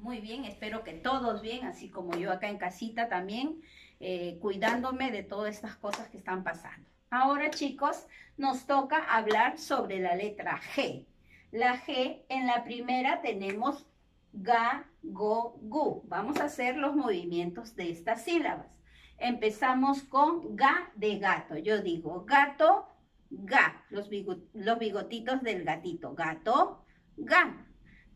Muy bien, espero que todos bien, así como yo acá en casita también, eh, cuidándome de todas estas cosas que están pasando. Ahora chicos, nos toca hablar sobre la letra G. La G, en la primera tenemos ga, go, gu. Vamos a hacer los movimientos de estas sílabas. Empezamos con ga de gato. Yo digo gato, ga. Los, los bigotitos del gatito. Gato, ga.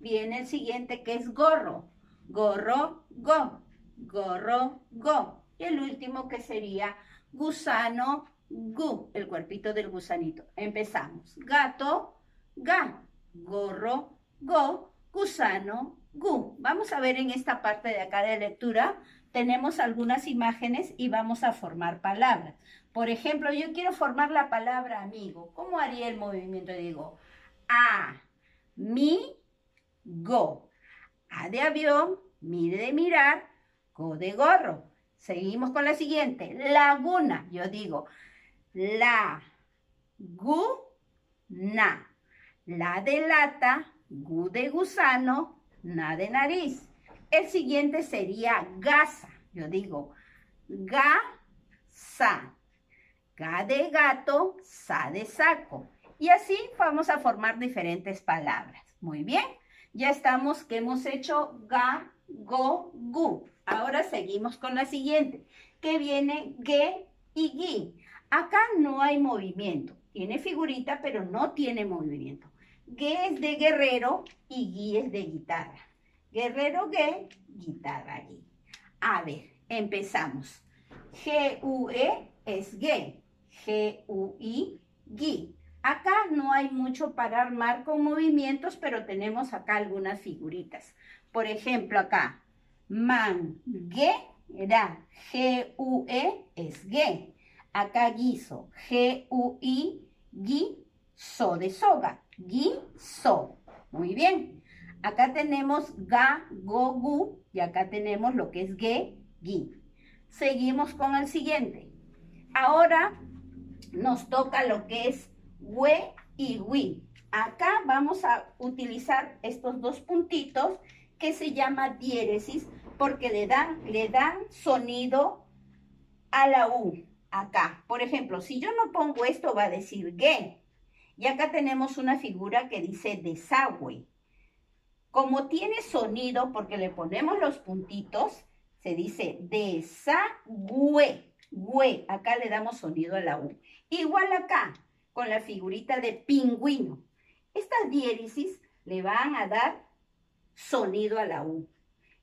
Viene el siguiente que es gorro. Gorro, go. Gorro, go. Y el último que sería gusano, gu. El cuerpito del gusanito. Empezamos. Gato, ga. Gorro, go. Gusano, gu. Vamos a ver en esta parte de acá de lectura tenemos algunas imágenes y vamos a formar palabras. Por ejemplo, yo quiero formar la palabra amigo. ¿Cómo haría el movimiento? Digo, a, mi, go. A de avión, mire de mirar, go de gorro. Seguimos con la siguiente, laguna. Yo digo, la, gu, na. La de lata, gu de gusano, na de nariz. El siguiente sería gasa. Yo digo ga, sa. Ga de gato, sa de saco. Y así vamos a formar diferentes palabras. Muy bien. Ya estamos que hemos hecho ga, go, gu. Ahora seguimos con la siguiente, que viene ge y gi. Acá no hay movimiento. Tiene figurita, pero no tiene movimiento. Ge es de guerrero y gi es de guitarra. Guerrero G, guitarra G. A ver, empezamos. G-U-E es G. G-U-I, G. Acá no hay mucho para armar con movimientos, pero tenemos acá algunas figuritas. Por ejemplo, acá, man, G, era G-U-E es G. Acá guiso, G-U-I, G, so de soga. Gui, so. Muy bien. Acá tenemos ga, go, gu y acá tenemos lo que es ge, gi. Seguimos con el siguiente. Ahora nos toca lo que es we y wi. Acá vamos a utilizar estos dos puntitos que se llama diéresis porque le dan, le dan sonido a la U. Acá, por ejemplo, si yo no pongo esto va a decir ge. Y acá tenemos una figura que dice desagüe. Como tiene sonido, porque le ponemos los puntitos, se dice desagüe. Güe. Acá le damos sonido a la U. Igual acá, con la figurita de pingüino. Estas diéresis le van a dar sonido a la U.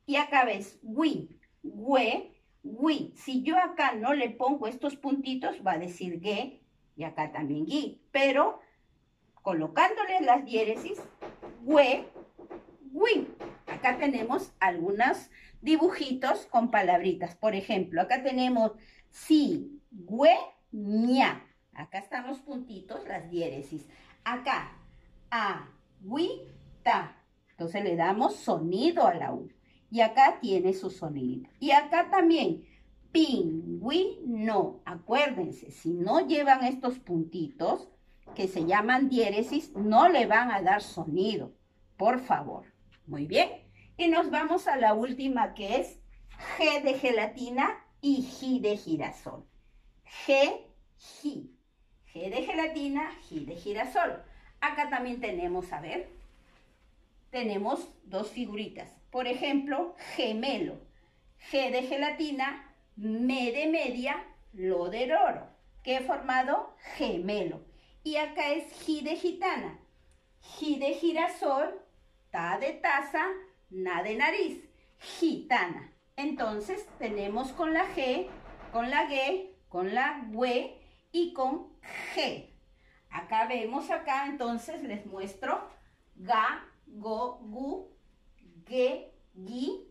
Y acá ves, wi, güe, wi. Si yo acá no le pongo estos puntitos, va a decir ge, y acá también gui. Pero colocándole las diéresis, güe, Win. Acá tenemos algunos dibujitos con palabritas. Por ejemplo, acá tenemos si, we, ña. Acá están los puntitos, las diéresis. Acá, a, wi, ta. Entonces le damos sonido a la U. Y acá tiene su sonido. Y acá también, pin, wi, no. Acuérdense, si no llevan estos puntitos, que se llaman diéresis, no le van a dar sonido. Por favor. Muy bien. Y nos vamos a la última que es G de gelatina y G de girasol. G, G. Gelatina, de girasol. Acá también tenemos, a ver, tenemos dos figuritas. Por ejemplo, gemelo. G de gelatina, me de media, lo de oro. ¿Qué he formado? Gemelo. Y acá es G de gitana. G de girasol, ta de taza, na de nariz, gitana. Entonces tenemos con la G, con la G, con la W y con G. Acá vemos acá, entonces les muestro ga, go, gu, ge, gi,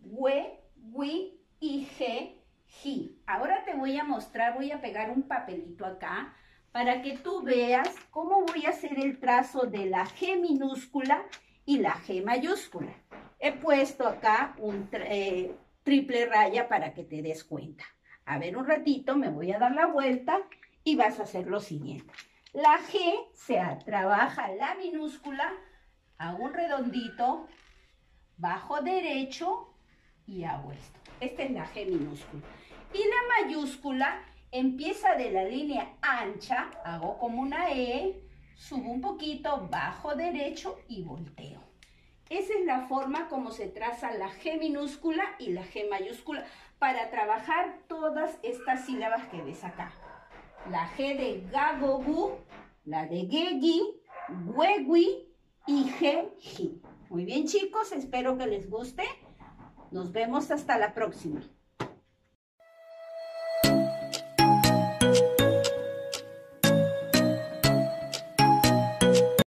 we, wi y g, gi. Ahora te voy a mostrar, voy a pegar un papelito acá para que tú veas cómo voy a hacer el trazo de la G minúscula y la G mayúscula. He puesto acá un eh, triple raya para que te des cuenta. A ver, un ratito me voy a dar la vuelta y vas a hacer lo siguiente. La G se trabaja la minúscula a un redondito, bajo derecho y hago esto. Esta es la G minúscula. Y la mayúscula empieza de la línea ancha, hago como una E, subo un poquito, bajo derecho y volteo. Esa es la forma como se traza la G minúscula y la G mayúscula para trabajar todas estas sílabas que ves acá. La G de gagogu, la de gegi, huegui y G, Muy bien chicos, espero que les guste. Nos vemos hasta la próxima.